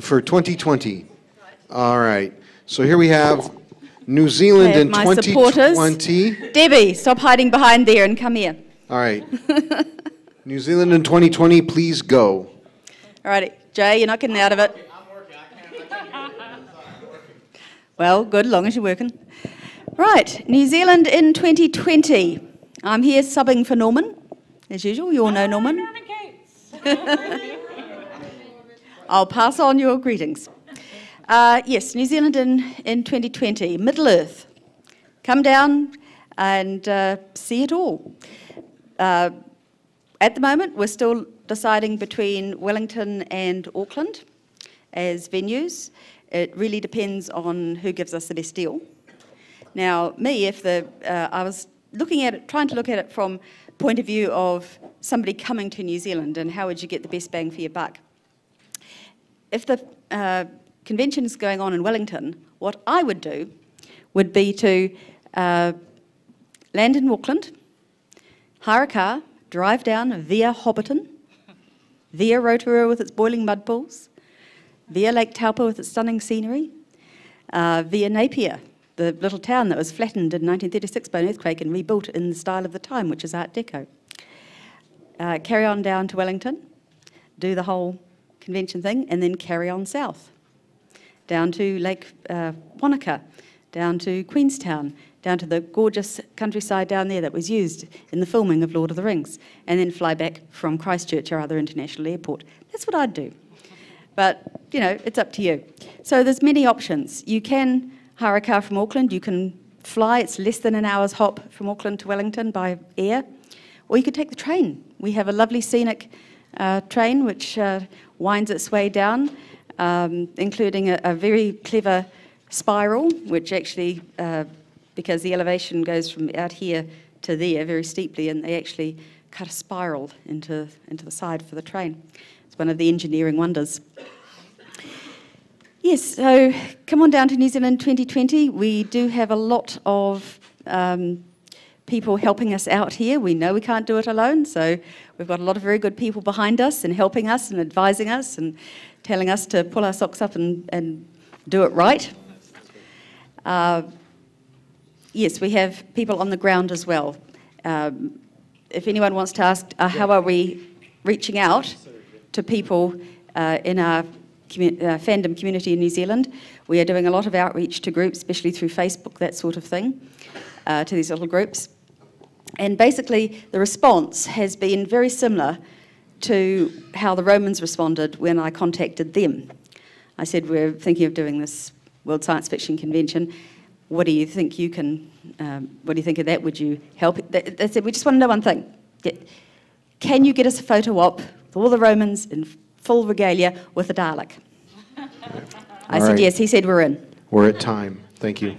for 2020. All right. So here we have New Zealand Okay, in my supporters. 2020. Debbie, stop hiding behind there and come here. All right. New Zealand in 2020, please go. All righty, Jay, you're not getting out of it. Well, good, long as you're working. Right, New Zealand in 2020. I'm here subbing for Norman, as usual. You all know ah, Norman. I'll pass on your greetings. Uh, yes, New Zealand in, in 2020, Middle Earth. Come down and uh, see it all. Uh, at the moment, we're still deciding between Wellington and Auckland as venues. It really depends on who gives us the best deal. Now, me, if the uh, I was looking at it, trying to look at it from point of view of somebody coming to New Zealand and how would you get the best bang for your buck. If the uh, convention is going on in Wellington, what I would do would be to uh, land in Auckland, hire a car, drive down via Hobbiton, via Rotorua with its boiling mud pools, via Lake Taupo with its stunning scenery, uh, via Napier, the little town that was flattened in 1936 by an earthquake and rebuilt in the style of the time, which is Art Deco. Uh, carry on down to Wellington, do the whole convention thing, and then carry on south, down to Lake uh, Wanaka, down to Queenstown, down to the gorgeous countryside down there that was used in the filming of Lord of the Rings, and then fly back from Christchurch, our other international airport. That's what I'd do. But, you know, it's up to you. So there's many options. You can hire a car from Auckland, you can fly, it's less than an hour's hop from Auckland to Wellington by air, or you could take the train. We have a lovely scenic uh, train which uh, winds its way down, um, including a, a, very clever spiral, which actually, uh, because the elevation goes from out here to there very steeply, and they actually cut a spiral into, into the side for the train. It's one of the engineering wonders. Yes, so come on down to New Zealand 2020. We do have a lot of um, people helping us out here. We know we can't do it alone, so we've got a lot of very good people behind us and helping us and advising us and telling us to pull our socks up and, and do it right. Uh, yes, we have people on the ground as well. Um, if anyone wants to ask, uh, how are we reaching out to people uh, in our uh, fandom community in New Zealand. We are doing a lot of outreach to groups, especially through Facebook, that sort of thing, uh, to these little groups. And basically, the response has been very similar to how the Romans responded when I contacted them. I said, We're thinking of doing this World Science Fiction Convention. What do you think you can, um, what do you think of that? Would you help? They said, We just want to know one thing. Can you get us a photo op with all the Romans in full regalia with a Dalek? I All said, right. yes. He said, we're in. We're at time. Thank you.